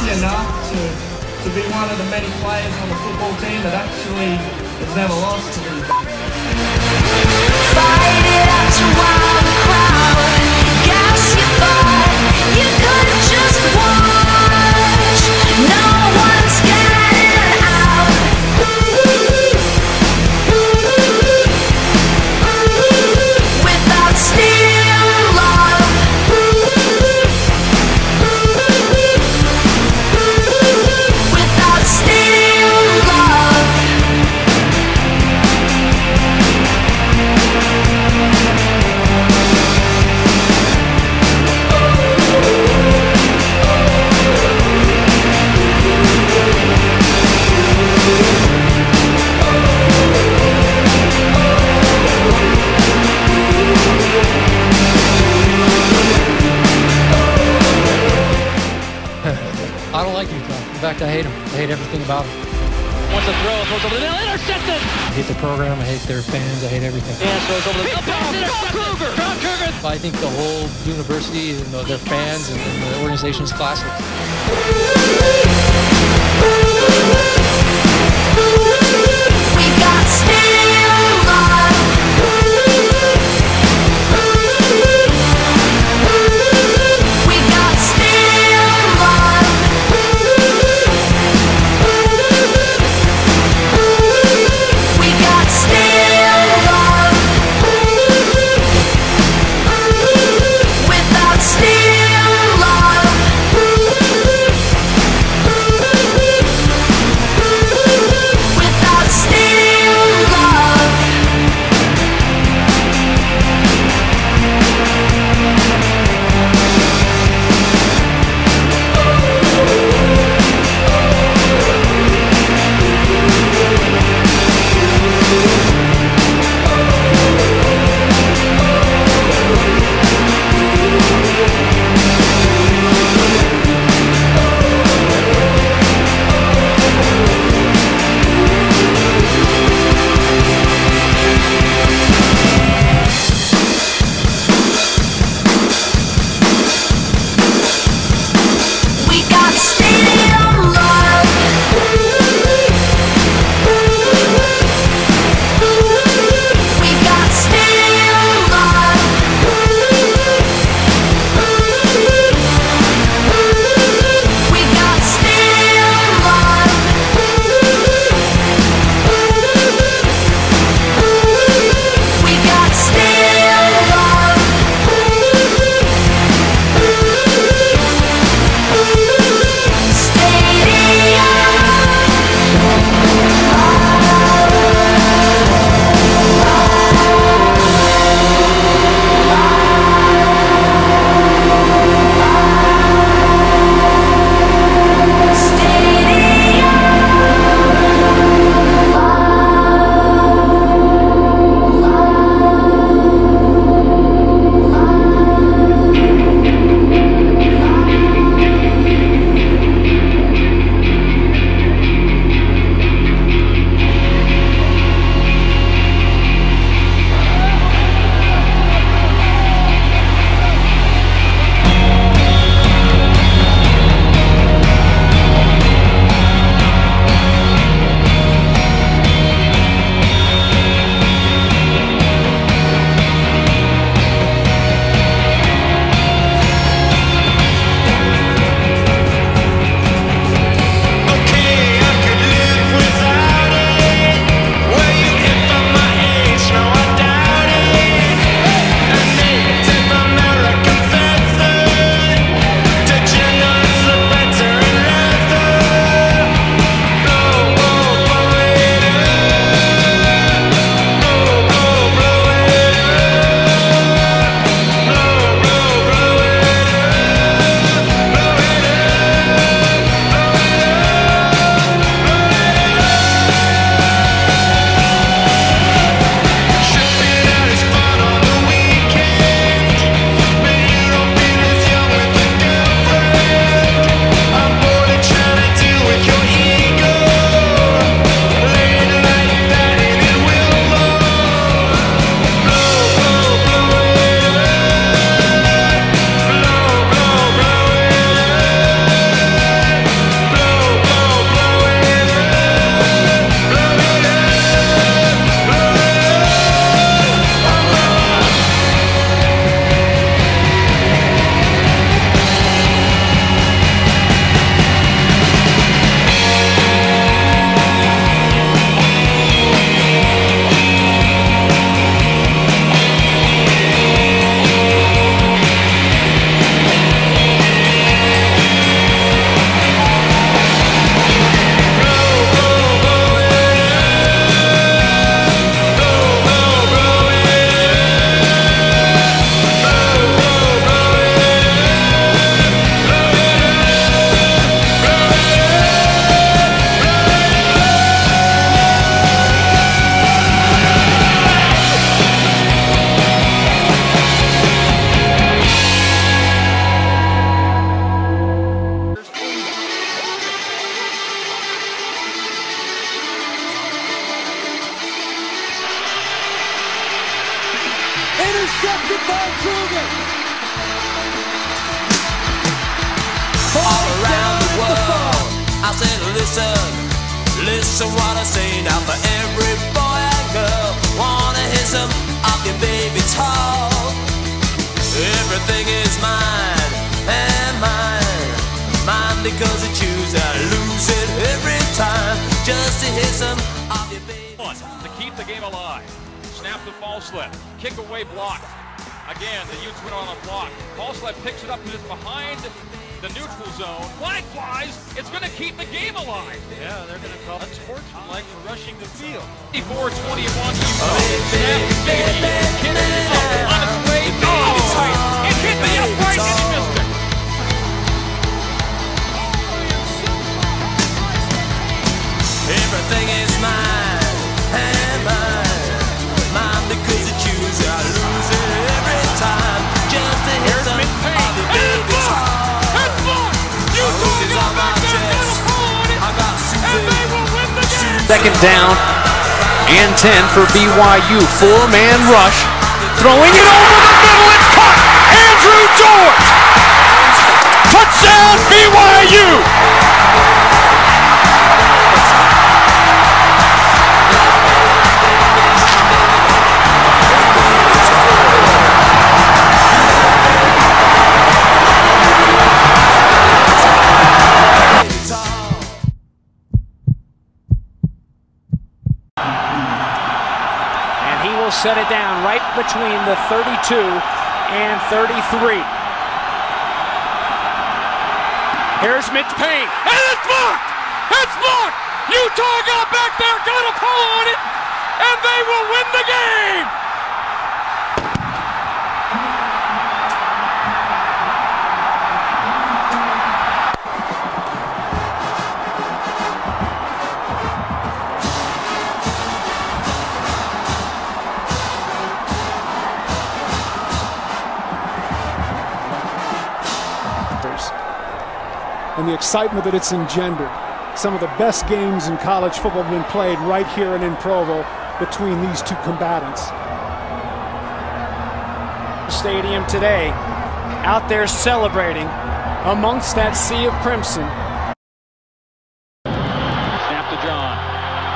lucky enough to, to be one of the many players on the football team that actually has never lost to me. I hate them. I hate everything about them. Wants to throw, throws over the middle, intercepted. I hate the program. I hate their fans. I hate everything. And throws over the middle, pass intercepted. Kruger. John Kruger. I think the whole university and the- their fans and, and the organization is classic. Intercepted by Kruger. all around the world. I said, listen, listen what I say now for every boy and girl. Wanna hear some of your baby talk? Everything is mine and mine, mine because I choose. I lose it every time just to hear some of your baby talk. to keep the game alive. Snap the ball slip. Kick away block. Again, the Utes went on a block. Ball slip picks it up and it's behind the neutral zone. Flies. It's going to keep the game alive. Yeah, they're going to call it sportsmanlike for rushing the field. 24-21 Utah. Snap Davey. Kick it up on Second down and 10 for BYU. Four man rush. Throwing it over the middle. It's caught. Andrew George. Touchdown BYU. Between the 32 and 33. Here's Mitch Payne. And it's blocked! It's blocked! Utah got back there, got a pull on it, and they will win the game! And the excitement that it's engendered. Some of the best games in college football have been played right here and in Provo between these two combatants. Stadium today, out there celebrating amongst that sea of crimson.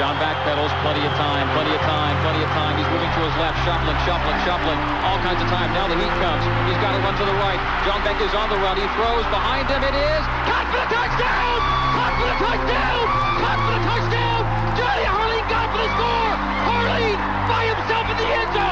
John backpedals. Plenty of time. Plenty of time. Plenty of time. He's moving to his left. Shuffling, shuffling, shuffling. All kinds of time. Now the heat comes. He's got to run to the right. John Beck is on the run. He throws behind him. It is cut for the touchdown. Cut for the touchdown. Cut for the touchdown. Johnny Harline got for the score. Harline by himself in the end zone.